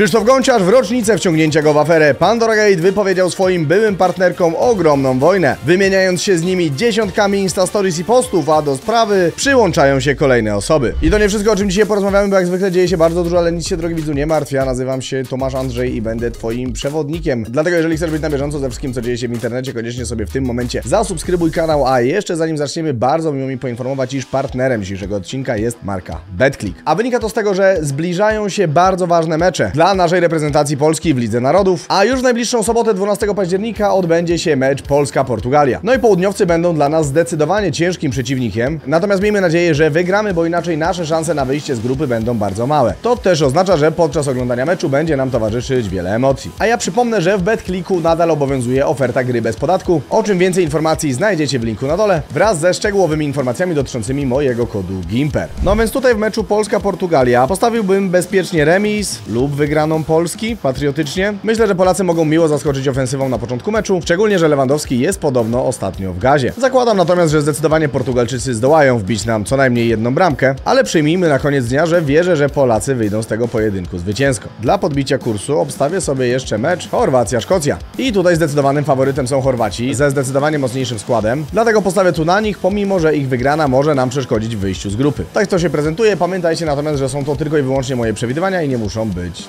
Krzysztof Gąciarz w rocznicę wciągnięcia go w aferę Pandora Gate wypowiedział swoim byłym partnerkom ogromną wojnę, wymieniając się z nimi dziesiątkami Insta Stories i postów, a do sprawy przyłączają się kolejne osoby. I to nie wszystko, o czym dzisiaj porozmawiamy, bo jak zwykle dzieje się bardzo dużo, ale nic się, drogi widzu, nie martw. Ja nazywam się Tomasz Andrzej i będę twoim przewodnikiem. Dlatego, jeżeli chcesz być na bieżąco ze wszystkim, co dzieje się w internecie, koniecznie sobie w tym momencie zasubskrybuj kanał, a jeszcze zanim zaczniemy, bardzo miło mi poinformować, iż partnerem dzisiejszego odcinka jest marka BetClick. A wynika to z tego, że zbliżają się bardzo ważne mecze dla naszej reprezentacji Polski w Lidze Narodów, a już w najbliższą sobotę 12 października odbędzie się mecz Polska-Portugalia. No i południowcy będą dla nas zdecydowanie ciężkim przeciwnikiem, natomiast miejmy nadzieję, że wygramy, bo inaczej nasze szanse na wyjście z grupy będą bardzo małe. To też oznacza, że podczas oglądania meczu będzie nam towarzyszyć wiele emocji. A ja przypomnę, że w BetClicku nadal obowiązuje oferta gry bez podatku, o czym więcej informacji znajdziecie w linku na dole, wraz ze szczegółowymi informacjami dotyczącymi mojego kodu GIMPER. No więc tutaj w meczu Polska-Portugalia postawiłbym bezpiecznie remis lub wygraną Polski, patriotycznie. Myślę, że Polacy mogą miło zaskoczyć ofensywą na początku meczu, szczególnie, że Lewandowski jest podobno ostatnio w gazie. Zakładam natomiast, że zdecydowanie Portugalczycy zdołają wbić nam co najmniej jedną bramkę, ale przyjmijmy na koniec dnia, że wierzę, że Polacy wyjdą z tego pojedynku zwycięsko. Dla podbicia kursu obstawię sobie jeszcze mecz Chorwacja-Szkocja. I tutaj zdecydowanym faworytem są Chorwaci, ze zdecydowanie mocniejszym składem, dlatego postawię tu na nich, pomimo, że ich wygrana może nam przeszkodzić w wyjściu z grupy. Tak to się prezentuje, pamiętajcie natomiast, że są to tylko i wyłącznie moje przewidywania i nie muszą być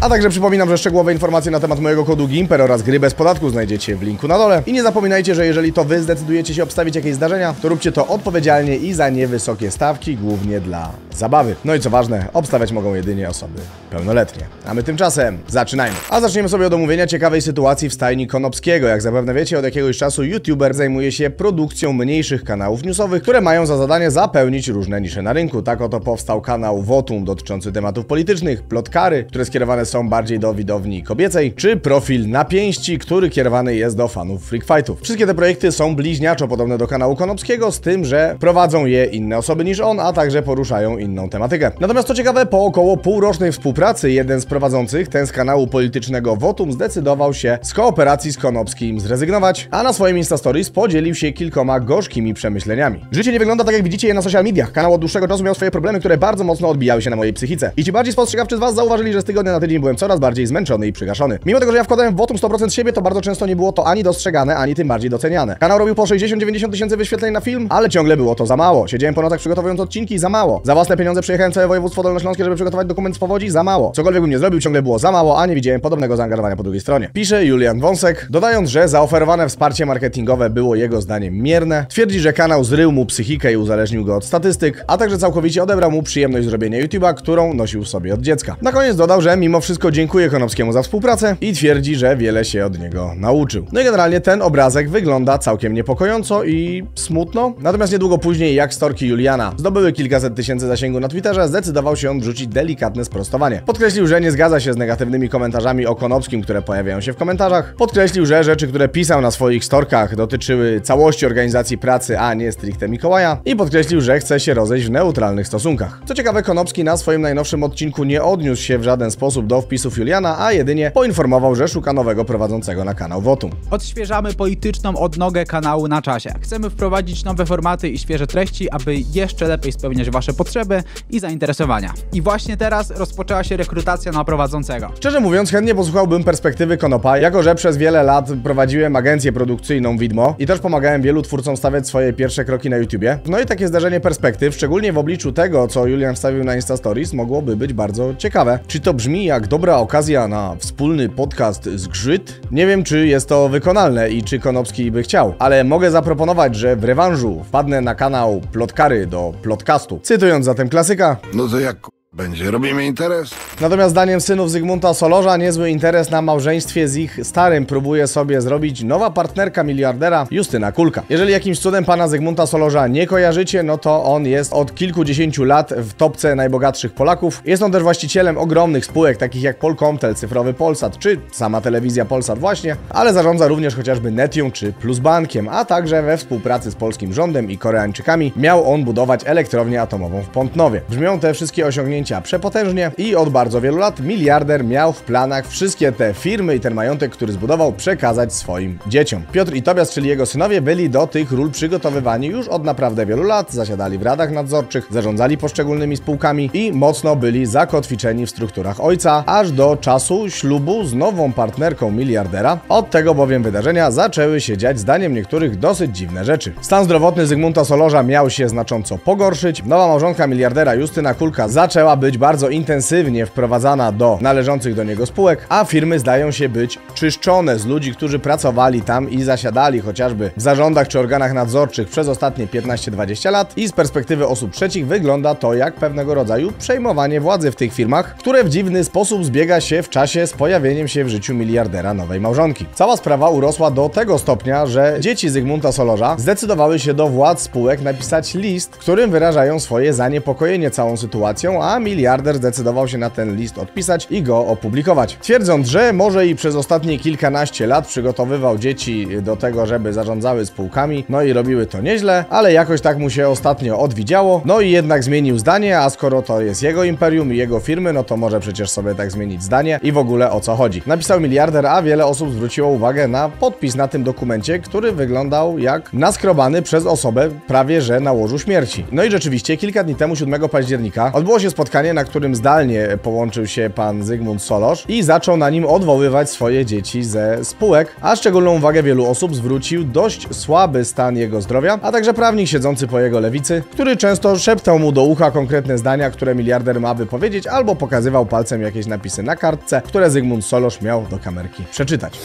A także przypominam, że szczegółowe informacje na temat mojego kodu GIMPER oraz gry bez podatku znajdziecie w linku na dole. I nie zapominajcie, że jeżeli to wy zdecydujecie się obstawić jakieś zdarzenia, to róbcie to odpowiedzialnie i za niewysokie stawki, głównie dla zabawy. No i co ważne, obstawiać mogą jedynie osoby pełnoletnie. A my tymczasem zaczynajmy. A zaczniemy sobie od omówienia ciekawej sytuacji w stajni Konopskiego. Jak zapewne wiecie, od jakiegoś czasu YouTuber zajmuje się produkcją mniejszych kanałów newsowych, które mają za zadanie zapełnić różne nisze na rynku. Tak oto powstał kanał Wotum dotyczący tematów politycznych, plotkary, które skierowane są bardziej do widowni kobiecej, czy profil napięści, który kierowany jest do fanów freak fightów. Wszystkie te projekty są bliźniaczo podobne do kanału Konopskiego, z tym, że prowadzą je inne osoby niż on, a także poruszają inną tematykę. Natomiast co ciekawe, po około półrocznej współpracy jeden z prowadzących, ten z kanału politycznego Wotum, zdecydował się z kooperacji z Konopskim zrezygnować, a na swoim Insta Stories podzielił się kilkoma gorzkimi przemyśleniami. Życie nie wygląda tak, jak widzicie je na social mediach. Kanał od dłuższego czasu miał swoje problemy, które bardzo mocno odbijały się na mojej psychice. I ci bardziej spostrzegawczy z Was zauważyli, że z tygodnia na tydzień byłem coraz bardziej zmęczony i przygaszony. Mimo tego, że ja wkładałem w Wotum 100% siebie, to bardzo często nie było to ani dostrzegane, ani tym bardziej doceniane. Kanał robił po 60-90 tysięcy wyświetleń na film, ale ciągle było to za mało. Siedziałem po nocach przygotowując odcinki, za mało. Za własne pieniądze przejechałem całe województwo dolnośląskie, żeby przygotować dokument z powodzi, za mało. Cokolwiek bym nie zrobił, ciągle było za mało, a nie widziałem podobnego zaangażowania po drugiej stronie. Pisze Julian Wąsek, dodając, że zaoferowane wsparcie marketingowe było jego zdaniem mierne. Twierdzi, że kanał zrył mu psychikę i uzależnił go od statystyk, a także całkowicie odebrał mu przyjemność zrobienia YouTube'a, którą nosił sobie od dziecka. Na koniec dodał, że mimo wszystko dziękuję Konopskiemu za współpracę i twierdzi, że wiele się od niego nauczył. No i generalnie ten obrazek wygląda całkiem niepokojąco i smutno. Natomiast niedługo później, jak storki Juliana zdobyły kilkaset tysięcy zasięgu na Twitterze, zdecydował się on wrzucić delikatne sprostowanie. Podkreślił, że nie zgadza się z negatywnymi komentarzami o Konopskim, które pojawiają się w komentarzach. Podkreślił, że rzeczy, które pisał na swoich storkach dotyczyły całości organizacji pracy, a nie stricte Mikołaja. I podkreślił, że chce się rozejść w neutralnych stosunkach. Co ciekawe, Konopski na swoim najnowszym odcinku nie odniósł się w żaden sposób do wpisów Juliana, a jedynie poinformował, że szuka nowego prowadzącego na kanał Wotum. Odświeżamy polityczną odnogę kanału na czasie. Chcemy wprowadzić nowe formaty i świeże treści, aby jeszcze lepiej spełniać Wasze potrzeby i zainteresowania. I właśnie teraz rozpoczęła się rekrutacja na prowadzącego. Szczerze mówiąc, chętnie posłuchałbym perspektywy Konopa, jako że przez wiele lat prowadziłem agencję produkcyjną Widmo i też pomagałem wielu twórcom stawiać swoje pierwsze kroki na YouTubie. No i takie zdarzenie perspektyw, szczególnie w obliczu tego, co Julian wstawił na Insta Stories, mogłoby być bardzo ciekawe. Czy to brzmi jak dobra okazja na wspólny podcast z Grzyt? Nie wiem, czy jest to wykonalne i czy Konopski by chciał, ale mogę zaproponować, że w rewanżu wpadnę na kanał Plotkary do Plotcastu. Cytując zatem klasyka, No to jak będzie? Robimy interes? Natomiast zdaniem synów Zygmunta Solorza niezły interes na małżeństwie z ich starym próbuje sobie zrobić nowa partnerka miliardera Justyna Kulka. Jeżeli jakimś cudem pana Zygmunta Solorza nie kojarzycie, no to on jest od kilkudziesięciu lat w topce najbogatszych Polaków. Jest on też właścicielem ogromnych spółek takich jak Polkomtel, Cyfrowy Polsat czy sama telewizja Polsat właśnie, ale zarządza również chociażby Netią czy Plusbankiem, a także we współpracy z polskim rządem i Koreańczykami miał on budować elektrownię atomową w Pątnowie. Brzmią te wszystkie osiągnięcia przepotężnie i od bardzo wielu lat miliarder miał w planach wszystkie te firmy i ten majątek, który zbudował, przekazać swoim dzieciom. Piotr i Tobias, czyli jego synowie, byli do tych ról przygotowywani już od naprawdę wielu lat, zasiadali w radach nadzorczych, zarządzali poszczególnymi spółkami i mocno byli zakotwiczeni w strukturach ojca, aż do czasu ślubu z nową partnerką miliardera. Od tego bowiem wydarzenia zaczęły się dziać zdaniem niektórych dosyć dziwne rzeczy. Stan zdrowotny Zygmunta Solorza miał się znacząco pogorszyć. Nowa małżonka miliardera Justyna Kulka zaczęła być bardzo intensywnie wprowadzana do należących do niego spółek, a firmy zdają się być czyszczone z ludzi, którzy pracowali tam i zasiadali chociażby w zarządach czy organach nadzorczych przez ostatnie 15-20 lat i z perspektywy osób trzecich wygląda to jak pewnego rodzaju przejmowanie władzy w tych firmach, które w dziwny sposób zbiega się w czasie z pojawieniem się w życiu miliardera nowej małżonki. Cała sprawa urosła do tego stopnia, że dzieci Zygmunta Solorza zdecydowały się do władz spółek napisać list, w którym wyrażają swoje zaniepokojenie całą sytuacją, a miliarder zdecydował się na ten list odpisać i go opublikować. Twierdząc, że może i przez ostatnie kilkanaście lat przygotowywał dzieci do tego, żeby zarządzały spółkami, no i robiły to nieźle, ale jakoś tak mu się ostatnio odwidziało, no i jednak zmienił zdanie, a skoro to jest jego imperium i jego firmy, no to może przecież sobie tak zmienić zdanie i w ogóle o co chodzi. Napisał miliarder, a wiele osób zwróciło uwagę na podpis na tym dokumencie, który wyglądał jak naskrobany przez osobę prawie że na łożu śmierci. No i rzeczywiście kilka dni temu, 7 października, odbyło się spotkanie, na którym zdalnie połączył się pan Zygmunt Solosz i zaczął na nim odwoływać swoje dzieci ze spółek, a szczególną uwagę wielu osób zwrócił dość słaby stan jego zdrowia, a także prawnik siedzący po jego lewicy, który często szeptał mu do ucha konkretne zdania, które miliarder ma wypowiedzieć, albo pokazywał palcem jakieś napisy na kartce, które Zygmunt Solosz miał do kamerki przeczytać.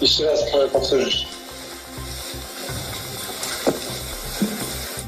Jeszcze raz powtórzyć.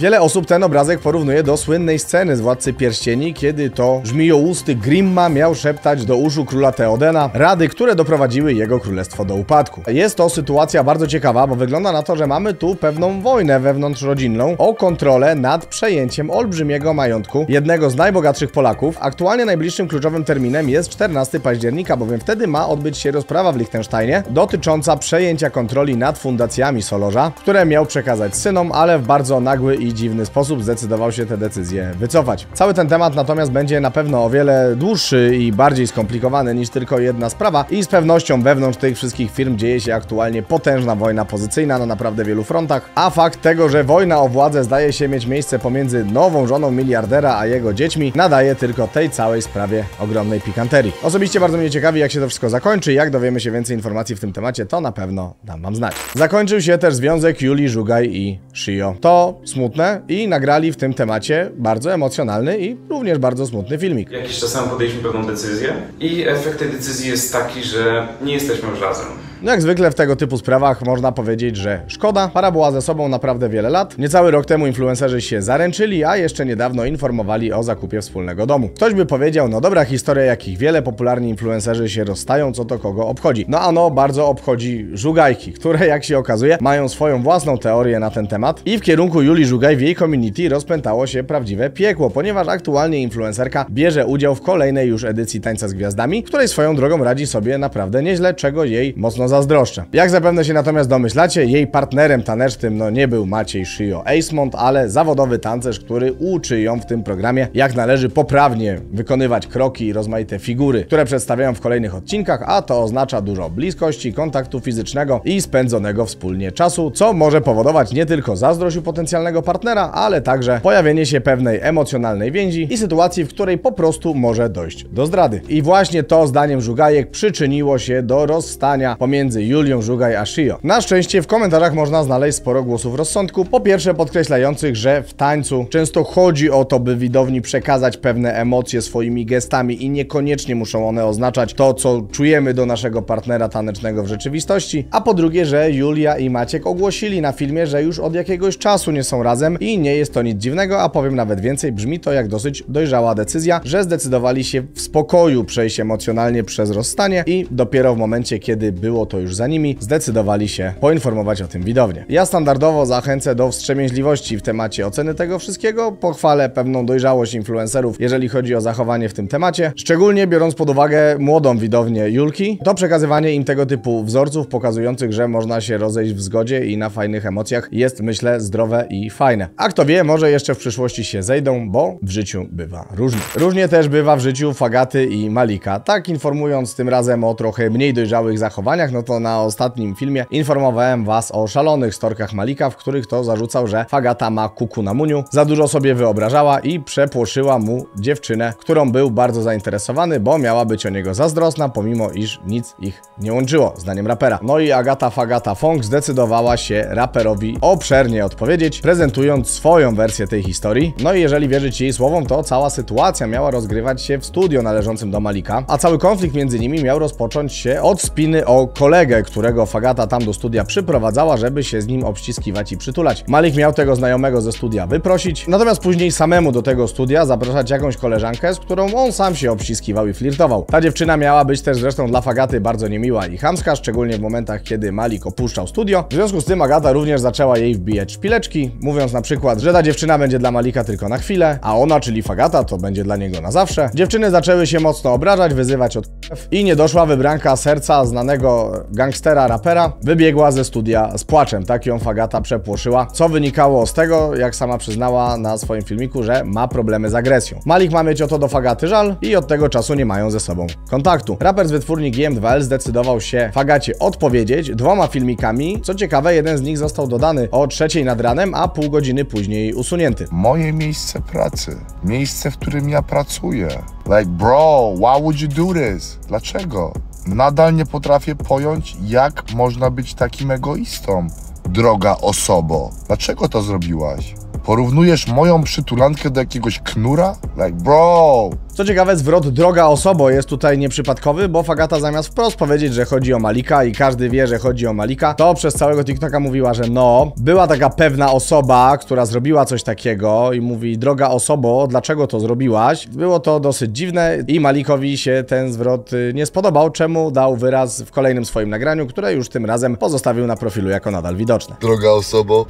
Wiele osób ten obrazek porównuje do słynnej sceny z Władcy Pierścieni, kiedy to żmijousty Grimma miał szeptać do uszu króla Teodena rady, które doprowadziły jego królestwo do upadku. Jest to sytuacja bardzo ciekawa, bo wygląda na to, że mamy tu pewną wojnę wewnątrzrodzinną o kontrolę nad przejęciem olbrzymiego majątku jednego z najbogatszych Polaków. Aktualnie najbliższym kluczowym terminem jest 14 października, bowiem wtedy ma odbyć się rozprawa w Liechtensteinie dotycząca przejęcia kontroli nad fundacjami Solorza, które miał przekazać synom, ale w bardzo nagły i dziwny sposób zdecydował się te decyzje wycofać. Cały ten temat natomiast będzie na pewno o wiele dłuższy i bardziej skomplikowany niż tylko jedna sprawa i z pewnością wewnątrz tych wszystkich firm dzieje się aktualnie potężna wojna pozycyjna na naprawdę wielu frontach, a fakt tego, że wojna o władzę zdaje się mieć miejsce pomiędzy nową żoną miliardera a jego dziećmi nadaje tylko tej całej sprawie ogromnej pikanterii. Osobiście bardzo mnie ciekawi jak się to wszystko zakończy, jak dowiemy się więcej informacji w tym temacie, to na pewno dam wam znać. Zakończył się też związek Julii Żugaj i Shio. To smutne, i nagrali w tym temacie bardzo emocjonalny i również bardzo smutny filmik. Jakiś czas temu podjęliśmy pewną decyzję i efekt tej decyzji jest taki, że nie jesteśmy już razem. No jak zwykle w tego typu sprawach można powiedzieć, że szkoda. Para była ze sobą naprawdę wiele lat. Niecały rok temu influencerzy się zaręczyli, a jeszcze niedawno informowali o zakupie wspólnego domu. Ktoś by powiedział, no dobra historia, jakich wiele popularni influencerzy się rozstają, co to kogo obchodzi. No a no bardzo obchodzi żugajki, które jak się okazuje mają swoją własną teorię na ten temat i w kierunku Julii Żugaj w jej community rozpętało się prawdziwe piekło, ponieważ aktualnie influencerka bierze udział w kolejnej już edycji Tańca z Gwiazdami, której swoją drogą radzi sobie naprawdę nieźle, czego jej mocno zazdroszczę. Jak zapewne się natomiast domyślacie, jej partnerem tanecznym no nie był Maciej Shio Acemont, ale zawodowy tancerz, który uczy ją w tym programie, jak należy poprawnie wykonywać kroki i rozmaite figury, które przedstawiają w kolejnych odcinkach, a to oznacza dużo bliskości, kontaktu fizycznego i spędzonego wspólnie czasu, co może powodować nie tylko zazdrość u potencjalnego partnera, ale także pojawienie się pewnej emocjonalnej więzi i sytuacji, w której po prostu może dojść do zdrady. I właśnie to zdaniem Żugajek przyczyniło się do rozstania pomiędzy Julią Żugaj a Shio. Na szczęście w komentarzach można znaleźć sporo głosów rozsądku, po pierwsze podkreślających, że w tańcu często chodzi o to, by widowni przekazać pewne emocje swoimi gestami i niekoniecznie muszą one oznaczać to, co czujemy do naszego partnera tanecznego w rzeczywistości, a po drugie, że Julia i Maciek ogłosili na filmie, że już od jakiegoś czasu nie są razem i nie jest to nic dziwnego, a powiem nawet więcej, brzmi to jak dosyć dojrzała decyzja, że zdecydowali się w spokoju przejść emocjonalnie przez rozstanie i dopiero w momencie, kiedy było to już za nimi, zdecydowali się poinformować o tym widownię. Ja standardowo zachęcę do wstrzemięźliwości w temacie oceny tego wszystkiego, pochwalę pewną dojrzałość influencerów, jeżeli chodzi o zachowanie w tym temacie, szczególnie biorąc pod uwagę młodą widownię Julki, to przekazywanie im tego typu wzorców pokazujących, że można się rozejść w zgodzie i na fajnych emocjach jest myślę zdrowe i fajne. A kto wie, może jeszcze w przyszłości się zejdą, bo w życiu bywa różnie. Różnie też bywa w życiu Fagaty i Malika. Tak informując tym razem o trochę mniej dojrzałych zachowaniach, no to na ostatnim filmie informowałem was o szalonych storkach Malika, w których to zarzucał, że Fagata ma kuku na muniu, za dużo sobie wyobrażała i przepłoszyła mu dziewczynę, którą był bardzo zainteresowany, bo miała być o niego zazdrosna, pomimo iż nic ich nie łączyło, zdaniem rapera. No i Agata Fagata Fong zdecydowała się raperowi obszernie odpowiedzieć, prezentując swoją wersję tej historii. No i jeżeli wierzyć jej słowom, to cała sytuacja miała rozgrywać się w studio należącym do Malika, a cały konflikt między nimi miał rozpocząć się od spiny o kolegę, którego Fagata tam do studia przyprowadzała, żeby się z nim obściskiwać i przytulać. Malik miał tego znajomego ze studia wyprosić, natomiast później samemu do tego studia zapraszać jakąś koleżankę, z którą on sam się obściskiwał i flirtował. Ta dziewczyna miała być też zresztą dla Fagaty bardzo niemiła i chamska, szczególnie w momentach, kiedy Malik opuszczał studio. W związku z tym Agata również zaczęła jej wbijać szpileczki, mówiąc na przykład, że ta dziewczyna będzie dla Malika tylko na chwilę, a ona, czyli Fagata, to będzie dla niego na zawsze. Dziewczyny zaczęły się mocno obrażać, wyzywać od i niedoszła wybranka serca znanego gangstera rapera wybiegła ze studia z płaczem. Tak ją Fagata przepłoszyła, co wynikało z tego, jak sama przyznała na swoim filmiku, że ma problemy z agresją. Malik ma mieć o to do Fagaty żal i od tego czasu nie mają ze sobą kontaktu. Raper z wytwórni GM2L zdecydował się Fagacie odpowiedzieć dwoma filmikami. Co ciekawe, jeden z nich został dodany o trzeciej nad ranem, a pół godziny później usunięty. Moje miejsce pracy, miejsce, w którym ja pracuję. Like, bro, why would you do this? Dlaczego? Nadal nie potrafię pojąć, jak można być takim egoistą. Droga osobo, dlaczego to zrobiłaś? Porównujesz moją przytulankę do jakiegoś knura? Like, bro, Co ciekawe, zwrot droga osobo jest tutaj nieprzypadkowy, bo Fagata zamiast wprost powiedzieć, że chodzi o Malika i każdy wie, że chodzi o Malika, to przez całego TikToka mówiła, że no, była taka pewna osoba, która zrobiła coś takiego i mówi, droga osobo, dlaczego to zrobiłaś? Było to dosyć dziwne i Malikowi się ten zwrot y, nie spodobał, czemu dał wyraz w kolejnym swoim nagraniu, które już tym razem pozostawił na profilu jako nadal widoczne. droga osobo,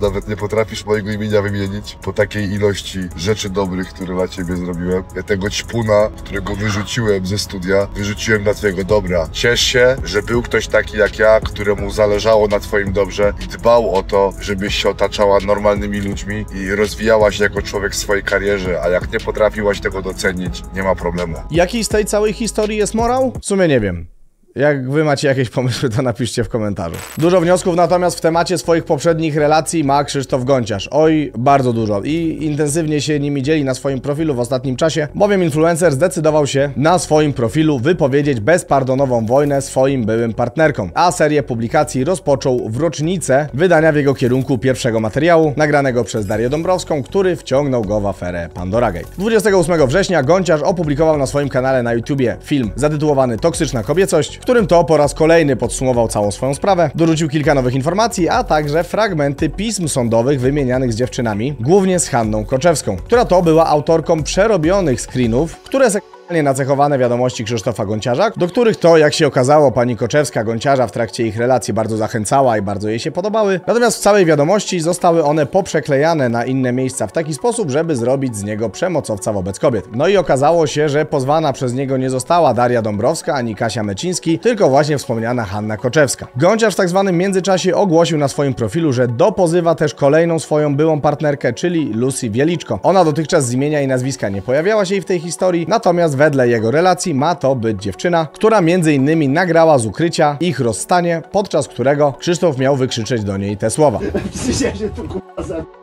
nawet nie potrafisz mojego imienia wymienić po takiej ilości rzeczy dobrych, które dla ciebie zrobiłem. Ja tego ćpuna, którego wyrzuciłem ze studia, wyrzuciłem dla twojego dobra. Ciesz się, że był ktoś taki jak ja, któremu zależało na twoim dobrze i dbał o to, żebyś się otaczała normalnymi ludźmi i rozwijałaś jako człowiek w swojej karierze, a jak nie potrafiłaś tego docenić, nie ma problemu. Jaki z tej całej historii jest morał? W sumie nie wiem. Jak wy macie jakieś pomysły, to napiszcie w komentarzu. Dużo wniosków natomiast w temacie swoich poprzednich relacji ma Krzysztof Gonciarz. Oj, bardzo dużo. I intensywnie się nimi dzieli na swoim profilu w ostatnim czasie, bowiem influencer zdecydował się na swoim profilu wypowiedzieć bezpardonową wojnę swoim byłym partnerkom. A serię publikacji rozpoczął w rocznicę wydania w jego kierunku pierwszego materiału, nagranego przez Darię Dąbrowską, który wciągnął go w aferę Pandora Gate. 28 września Gonciarz opublikował na swoim kanale na YouTubie film zatytułowany Toksyczna kobiecość, którym to po raz kolejny podsumował całą swoją sprawę, dorzucił kilka nowych informacji, a także fragmenty pism sądowych wymienianych z dziewczynami, głównie z Hanną Koczewską, która to była autorką przerobionych screenów, które seksualnie nacechowane wiadomości Krzysztofa Gonciarza, do których to, jak się okazało, pani Koczewska Gonciarza w trakcie ich relacji bardzo zachęcała i bardzo jej się podobały. Natomiast w całej wiadomości zostały one poprzeklejane na inne miejsca w taki sposób, żeby zrobić z niego przemocowca wobec kobiet. No i okazało się, że pozwana przez niego nie została Daria Dąbrowska ani Kasia Meciński, tylko właśnie wspomniana Hanna Koczewska. Gonciarz w tak zwanym międzyczasie ogłosił na swoim profilu, że dopozywa też kolejną swoją byłą partnerkę, czyli Lucy Wieliczko. Ona dotychczas z imienia i nazwiska nie pojawiała się w tej historii, natomiast wedle jego relacji ma to być dziewczyna, która innymi nagrała z ukrycia ich rozstanie, podczas którego Krzysztof miał wykrzyczeć do niej te słowa.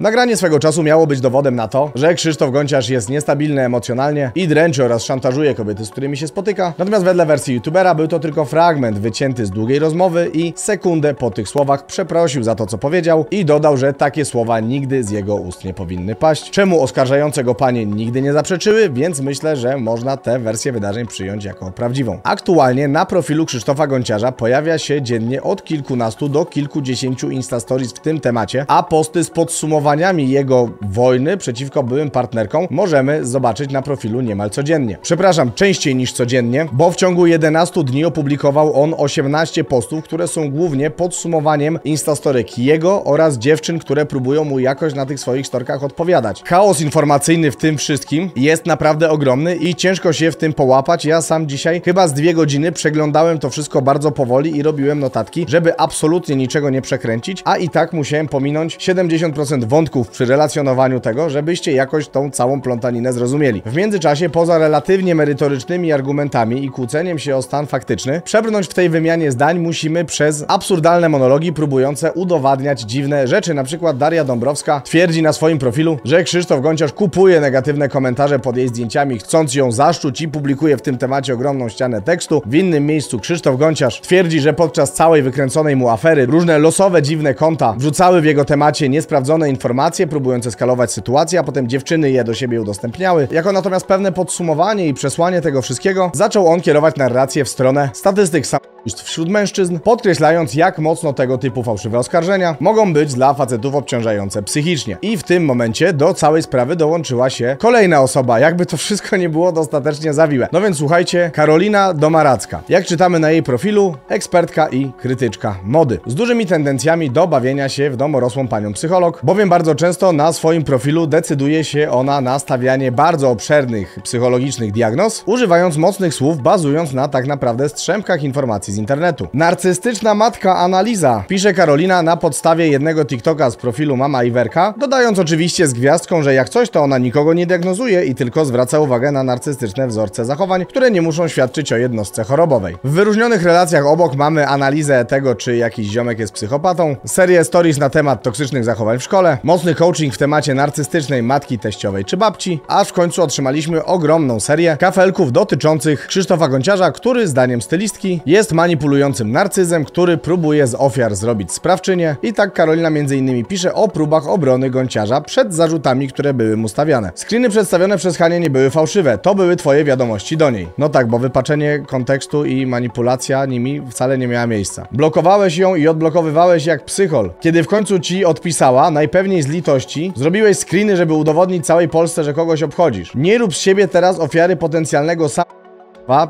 Nagranie swego czasu miało być dowodem na to, że Krzysztof Gonciarz jest niestabilny emocjonalnie i dręczy oraz szantażuje kobiety, z którymi się spotyka. Natomiast wedle wersji youtubera był to tylko fragment wycięty z długiej rozmowy i sekundę po tych słowach przeprosił za to, co powiedział i dodał, że takie słowa nigdy z jego ust nie powinny paść. Czemu oskarżające go panie nigdy nie zaprzeczyły, więc myślę, że można tę wersję wydarzeń przyjąć jako prawdziwą. Aktualnie na profilu Krzysztofa Gonciarza pojawia się dziennie od kilkunastu do kilkudziesięciu Insta Stories w tym temacie, a post posty z podsumowaniami jego wojny przeciwko byłym partnerkom możemy zobaczyć na profilu niemal codziennie. Przepraszam, częściej niż codziennie, bo w ciągu 11 dni opublikował on 18 postów, które są głównie podsumowaniem instastoryk jego oraz dziewczyn, które próbują mu jakoś na tych swoich storkach odpowiadać. Chaos informacyjny w tym wszystkim jest naprawdę ogromny i ciężko się w tym połapać. Ja sam dzisiaj chyba z dwie godziny przeglądałem to wszystko bardzo powoli i robiłem notatki, żeby absolutnie niczego nie przekręcić, a i tak musiałem pominąć 70% wątków przy relacjonowaniu tego, żebyście jakoś tą całą plątaninę zrozumieli. W międzyczasie, poza relatywnie merytorycznymi argumentami i kłóceniem się o stan faktyczny, przebrnąć w tej wymianie zdań musimy przez absurdalne monologi próbujące udowadniać dziwne rzeczy. Na przykład Daria Dąbrowska twierdzi na swoim profilu, że Krzysztof Gonciarz kupuje negatywne komentarze pod jej zdjęciami, chcąc ją zaszczuć i publikuje w tym temacie ogromną ścianę tekstu. W innym miejscu Krzysztof Gonciarz twierdzi, że podczas całej wykręconej mu afery różne losowe, dziwne konta wrzucały w jego temacie niesprawdzone informacje, próbując eskalować sytuację, a potem dziewczyny je do siebie udostępniały. Jako natomiast pewne podsumowanie i przesłanie tego wszystkiego, zaczął on kierować narrację w stronę statystyk samobójstw wśród mężczyzn, podkreślając jak mocno tego typu fałszywe oskarżenia mogą być dla facetów obciążające psychicznie. I w tym momencie do całej sprawy dołączyła się kolejna osoba, jakby to wszystko nie było dostatecznie zawiłe. No więc słuchajcie, Karolina Domaracka. Jak czytamy na jej profilu, ekspertka i krytyczka mody. Z dużymi tendencjami do bawienia się w domorosłą panią psycholog, bowiem bardzo często na swoim profilu decyduje się ona na stawianie bardzo obszernych psychologicznych diagnoz, używając mocnych słów, bazując na tak naprawdę strzępkach informacji z internetu. Narcystyczna matka analiza, pisze Karolina na podstawie jednego TikToka z profilu Mama Iwerka, dodając oczywiście z gwiazdką, że jak coś to ona nikogo nie diagnozuje i tylko zwraca uwagę na narcystyczne wzorce zachowań, które nie muszą świadczyć o jednostce chorobowej. W wyróżnionych relacjach obok mamy analizę tego, czy jakiś ziomek jest psychopatą, serię stories na temat toksycznych zachowań w szkole, mocny coaching w temacie narcystycznej matki teściowej czy babci, aż w końcu otrzymaliśmy ogromną serię kafelków dotyczących Krzysztofa Gonciarza, który zdaniem stylistki jest manipulującym narcyzem, który próbuje z ofiar zrobić sprawczynię i tak Karolina innymi pisze o próbach obrony Gonciarza przed zarzutami, które były mu stawiane. Screeny przedstawione przez Hanie nie były fałszywe, to były twoje wiadomości do niej. No tak, bo wypaczenie kontekstu i manipulacja nimi wcale nie miała miejsca. Blokowałeś ją i odblokowywałeś jak psychol. Kiedy w końcu ci odpisała, najpewniej z litości, zrobiłeś screeny, żeby udowodnić całej Polsce, że kogoś obchodzisz. Nie rób z siebie teraz ofiary potencjalnego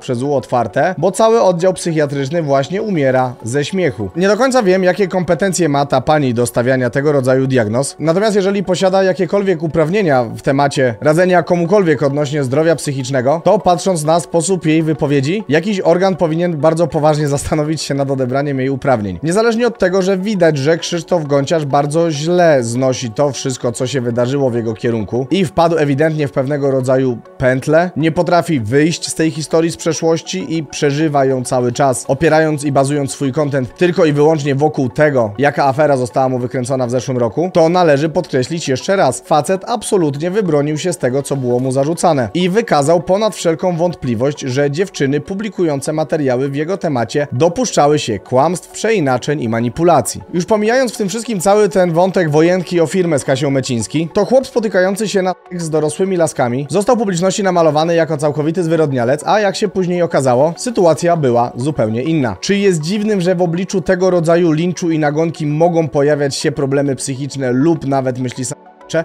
przez U otwarte, bo cały oddział psychiatryczny właśnie umiera ze śmiechu. Nie do końca wiem, jakie kompetencje ma ta pani do stawiania tego rodzaju diagnoz, natomiast jeżeli posiada jakiekolwiek uprawnienia w temacie radzenia komukolwiek odnośnie zdrowia psychicznego, to patrząc na sposób jej wypowiedzi, jakiś organ powinien bardzo poważnie zastanowić się nad odebraniem jej uprawnień. Niezależnie od tego, że widać, że Krzysztof Gonciarz bardzo źle znosi to wszystko, co się wydarzyło w jego kierunku i wpadł ewidentnie w pewnego rodzaju pętlę, nie potrafi wyjść z tej historii z przeszłości i przeżywa ją cały czas, opierając i bazując swój content tylko i wyłącznie wokół tego, jaka afera została mu wykręcona w zeszłym roku, to należy podkreślić jeszcze raz, facet absolutnie wybronił się z tego, co było mu zarzucane i wykazał ponad wszelką wątpliwość, że dziewczyny publikujące materiały w jego temacie dopuszczały się kłamstw, przeinaczeń i manipulacji. Już pomijając w tym wszystkim cały ten wątek wojenki o firmę z Kasią Meciński, to chłop spotykający się na z dorosłymi laskami został publiczności namalowany jako całkowity zwyrodnialec, a jak się później okazało, sytuacja była zupełnie inna. Czy jest dziwnym, że w obliczu tego rodzaju linczu i nagonki mogą pojawiać się problemy psychiczne lub nawet myśli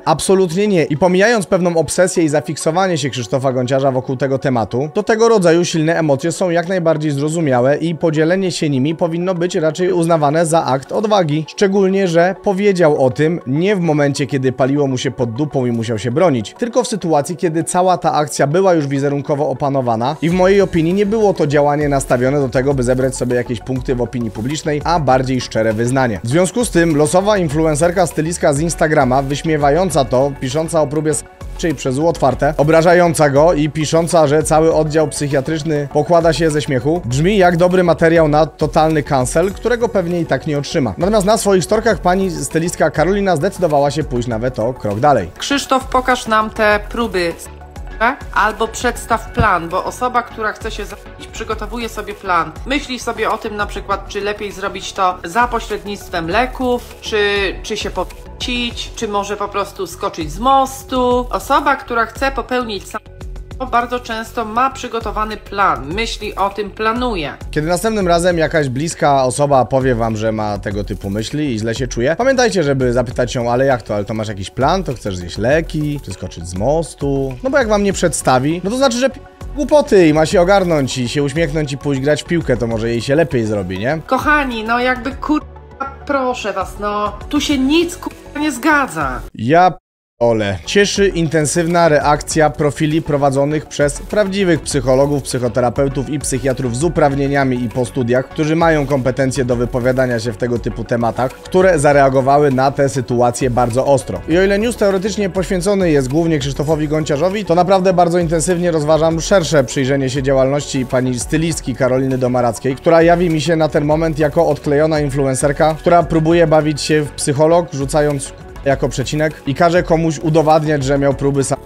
Absolutnie nie. I pomijając pewną obsesję i zafiksowanie się Krzysztofa Gonciarza wokół tego tematu, to tego rodzaju silne emocje są jak najbardziej zrozumiałe i podzielenie się nimi powinno być raczej uznawane za akt odwagi. Szczególnie, że powiedział o tym nie w momencie, kiedy paliło mu się pod dupą i musiał się bronić, tylko w sytuacji, kiedy cała ta akcja była już wizerunkowo opanowana i w mojej opinii nie było to działanie nastawione do tego, by zebrać sobie jakieś punkty w opinii publicznej, a bardziej szczere wyznanie. W związku z tym losowa influencerka stylistka z Instagrama wyśmiewa to, pisząca o próbie czyli przez zło otwarte, obrażająca go i pisząca, że cały oddział psychiatryczny pokłada się ze śmiechu, brzmi jak dobry materiał na totalny cancel, którego pewnie i tak nie otrzyma. Natomiast na swoich storkach pani stylistka Karolina zdecydowała się pójść nawet o krok dalej. Krzysztof, pokaż nam te próby albo przedstaw plan, bo osoba, która chce się zabić, przygotowuje sobie plan, myśli sobie o tym na przykład, czy lepiej zrobić to za pośrednictwem leków, czy, czy się czy może po prostu skoczyć z mostu. Osoba, która chce popełnić sam bardzo często ma przygotowany plan, myśli o tym, planuje. Kiedy następnym razem jakaś bliska osoba powie wam, że ma tego typu myśli i źle się czuje, pamiętajcie, żeby zapytać ją, ale jak to, ale to masz jakiś plan, to chcesz zjeść leki, czy skoczyć z mostu? No bo jak wam nie przedstawi, no to znaczy, że głupoty i ma się ogarnąć i się uśmiechnąć i pójść grać w piłkę, to może jej się lepiej zrobi, nie? Kochani, no jakby kur... proszę was, no tu się nic nie zgadza. Ja Ole. Cieszy intensywna reakcja profili prowadzonych przez prawdziwych psychologów, psychoterapeutów i psychiatrów z uprawnieniami i po studiach, którzy mają kompetencje do wypowiadania się w tego typu tematach, które zareagowały na tę sytuację bardzo ostro. I o ile news teoretycznie poświęcony jest głównie Krzysztofowi Gonciarzowi, to naprawdę bardzo intensywnie rozważam szersze przyjrzenie się działalności pani stylistki Karoliny Domarackiej, która jawi mi się na ten moment jako odklejona influencerka, która próbuje bawić się w psycholog, rzucając jako przecinek i każe komuś udowadniać, że miał próby sam.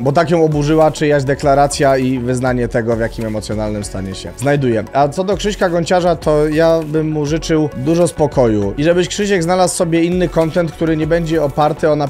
Bo tak ją oburzyła czyjaś deklaracja i wyznanie tego, w jakim emocjonalnym stanie się znajduje. A co do Krzyśka Gonciarza, to ja bym mu życzył dużo spokoju i żebyś Krzysiek znalazł sobie inny content, który nie będzie oparty o na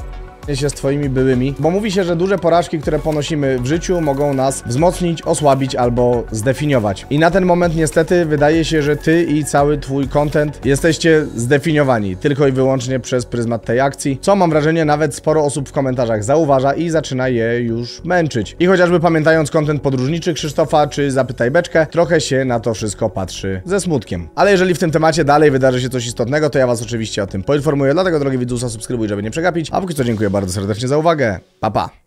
się z twoimi byłymi, bo mówi się, że duże porażki, które ponosimy w życiu, mogą nas wzmocnić, osłabić albo zdefiniować. I na ten moment niestety wydaje się, że ty i cały twój content jesteście zdefiniowani tylko i wyłącznie przez pryzmat tej akcji, co mam wrażenie nawet sporo osób w komentarzach zauważa i zaczyna je już męczyć. I chociażby pamiętając content podróżniczy Krzysztofa czy Zapytaj Beczkę, trochę się na to wszystko patrzy ze smutkiem. Ale jeżeli w tym temacie dalej wydarzy się coś istotnego, to ja was oczywiście o tym poinformuję, dlatego drogi widzu, subskrybuj, żeby nie przegapić, a póki co dziękuję bardzo serdecznie za uwagę. Pa pa!